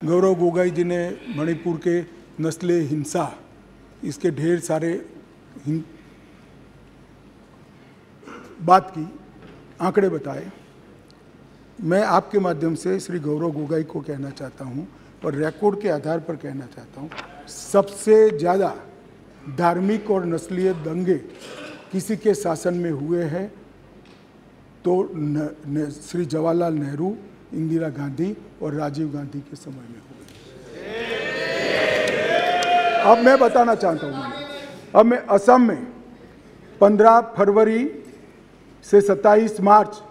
गौरव गोगाई जी ने मणिपुर के नस्ले हिंसा इसके ढेर सारे. बात की आंकड़े बताए मैं आपके माध्यम से श्री गौरव गोगाई को कहना चाहता हूँ और रिकॉर्ड के आधार पर कहना चाहता हूँ सबसे ज़्यादा धार्मिक और नस्लीय दंगे किसी के शासन में हुए हैं तो न, न, श्री जवाहरलाल नेहरू इंदिरा गांधी और राजीव गांधी के समय में हुए। अब मैं बताना चाहता हूँ, अब मैं असम में 15 फरवरी से 27 मार्च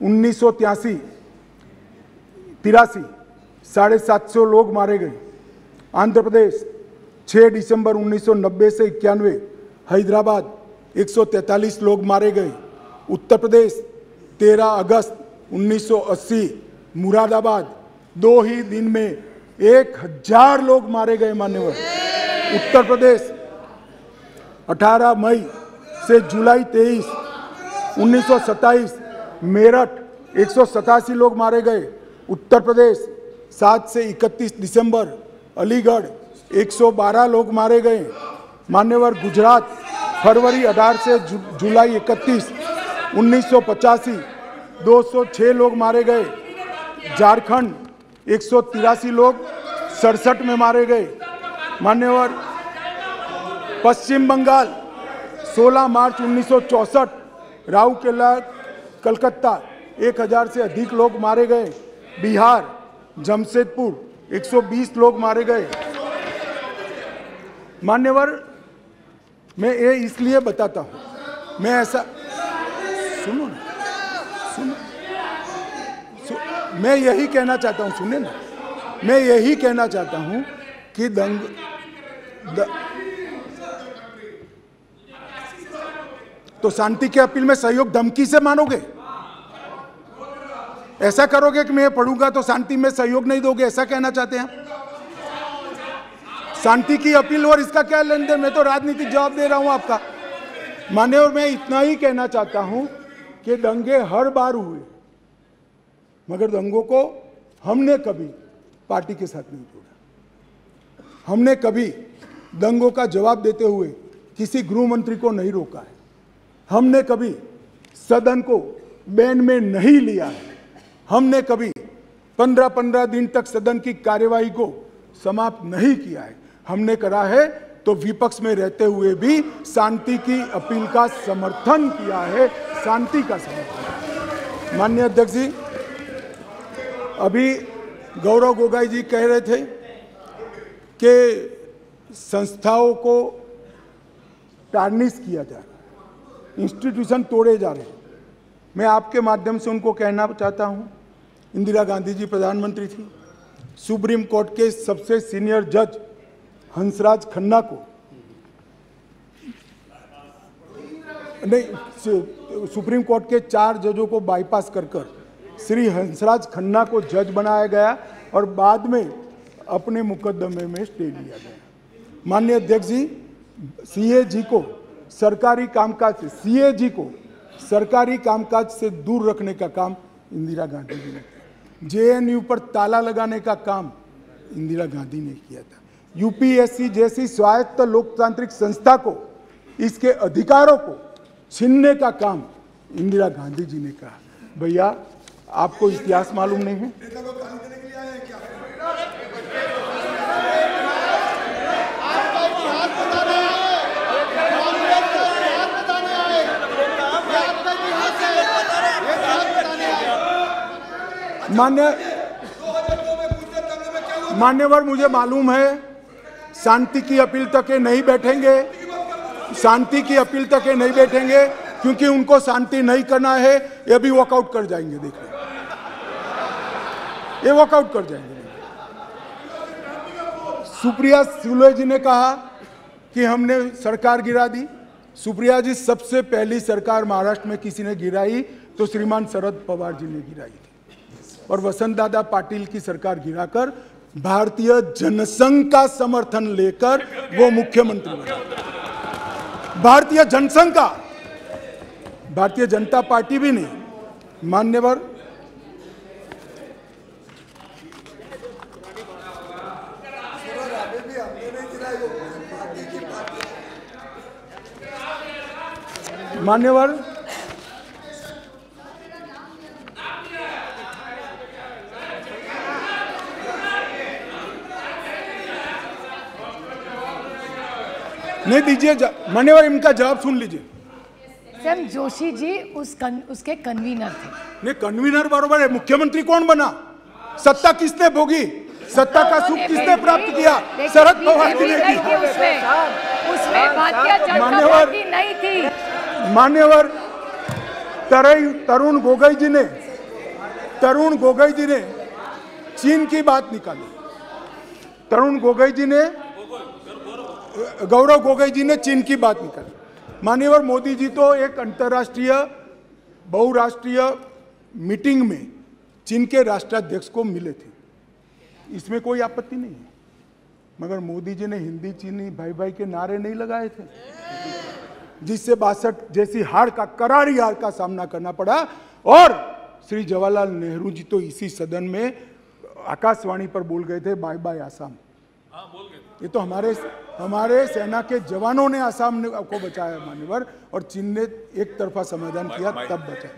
उन्नीस सौ तिरासी साढ़े सात सौ लोग मारे गए। आंध्र प्रदेश 6 दिसंबर 1990 से इक्यानवे, हैदराबाद 143 लोग मारे गए। उत्तर प्रदेश 13 अगस्त 1980 मुरादाबाद दो ही दिन में एक हज़ार लोग मारे गए मान्यवर। उत्तर प्रदेश 18 मई से जुलाई 23 1927 मेरठ एक सौ सतासी लोग मारे गए। उत्तर प्रदेश 7 से 31 दिसंबर अलीगढ़ 112 लोग मारे गए। मान्यवर गुजरात फरवरी 18 से जु, जुलाई 31 1985 206 लोग मारे गए। झारखंड एक सौ तिरासी लोग सड़सठ में मारे गए। मान्यवर पश्चिम बंगाल 16 मार्च उन्नीस 1964 राउकेला कलकत्ता 1000 से अधिक लोग मारे गए। बिहार, जमशेदपुर 120 लोग मारे गए। मान्यवर मैं ये इसलिए बताता हूँ, मैं ऐसा, सुनो सु, मैं यही कहना चाहता हूँ सुने ना। मैं यही कहना चाहता हूँ कि दंग द, तो शांति के अपील में सहयोग धमकी से मानोगे? ऐसा करोगे कि मैं पढ़ूँगा तो शांति में सहयोग नहीं दोगे ऐसा कहना चाहते हैं? शांति की अपील और इसका क्या लेन मैं तो राजनीतिक जवाब दे रहा हूँ आपका। माने और मैं इतना ही कहना चाहता हूँ कि दंगे हर बार हुए। मगर दंगों को हमने कभी पार्टी के साथ नहीं जोड़ा। हमने कभी दंगों का जवाब देते हुए किसी गृह मंत्री को नहीं रोका है। हमने कभी सदन को बैन में नहीं लिया है। हमने कभी पंद्रह पंद्रह दिन तक सदन की कार्यवाही को समाप्त नहीं किया है। हमने करा है तो विपक्ष में रहते हुए भी शांति की अपील का समर्थन किया है। शांति का समर्थन। माननीय अध्यक्ष जी अभी गौरव गोगाई जी कह रहे थे कि संस्थाओं को टार्निश किया जा रहा इंस्टीट्यूशन तोड़े जा रहे हैं। मैं आपके माध्यम से उनको कहना चाहता हूँ। इंदिरा गांधी जी प्रधानमंत्री थी। सुप्रीम कोर्ट के सबसे सीनियर जज हंसराज खन्ना को। नहीं सुप्रीम कोर्ट के चार जजों को बाईपास कर कर श्री हंसराज खन्ना को जज बनाया गया और बाद में अपने मुकदमे में स्टे लिया गया। माननीय अध्यक्ष जी, सीए जी को सरकारी कामकाज से, सीए जी को सरकारी कामकाज से दूर रखने का काम इंदिरा गांधी जी ने किया। जेएनयू पर ताला लगाने का काम इंदिरा गांधी ने किया था। यूपीएससी जैसी स्वायत्त लोकतांत्रिक संस्था को, इसके अधिकारों को छीनने का काम इंदिरा गांधी जी ने कहा। भैया आपको इतिहास मालूम नहीं है? मान्य मान्यवर, मुझे मालूम है, शांति की अपील तक नहीं बैठेंगे। शांति की अपील तक नहीं बैठेंगे, क्योंकि उनको शांति नहीं करना है, ये भी वॉकआउट कर जाएँगे, देखिए। ये वॉकआउट कर जाएँगे। सुप्रिया सुले जी ने कहा कि हमने सरकार गिरा दी। सुप्रिया जी, सबसे पहली सरकार महाराष्ट्र में किसी ने गिराई तो श्रीमान शरद पवार जी ने गिराई थी। और वसंत दादा पाटिल की सरकार गिराकर भारतीय जनसंघ का समर्थन लेकर वो मुख्यमंत्री बने। भारतीय जनसंघ का, भारतीय जनता पार्टी भी नहीं, मान्यवर मान्यवर। नहीं दीजिए मान्यवर इनका जवाब सुन लीजिए। सर जोशी जी उस कन, उसके कन्वीनर थे। नहीं कन्वीनर बरबर है। मुख्यमंत्री कौन बना? सत्ता किसने भोगी? सत्ता का सुख किसने प्राप्त किया? शरद पवार जी ने जनता मान्यवर- नहीं थी। मान्यवर तरई तरुण गोगोई जी ने तरुण गोगोई जी ने चीन की बात निकाली। तरुण गोगोई जी ने गौरव गोगोई जी ने चीन की बात निकाली। मान्यवर मोदी जी तो एक अंतर्राष्ट्रीय बहुराष्ट्रीय मीटिंग में चीन के राष्ट्राध्यक्ष को मिले थे। इसमें कोई आपत्ति नहीं है। मगर मोदी जी ने हिंदी चीनी भाई भाई के नारे नहीं लगाए थे। जिससे बासठ जैसी हार का करारी हार का सामना करना पड़ा। और श्री जवाहरलाल नेहरू जी तो इसी सदन में आकाशवाणी पर बोल गए थे बाय बाय आसाम। ये तो हमारे हमारे सेना के जवानों ने आसाम को बचाया मान्यवर और चीन ने एक तरफा समाधान किया तब बचा।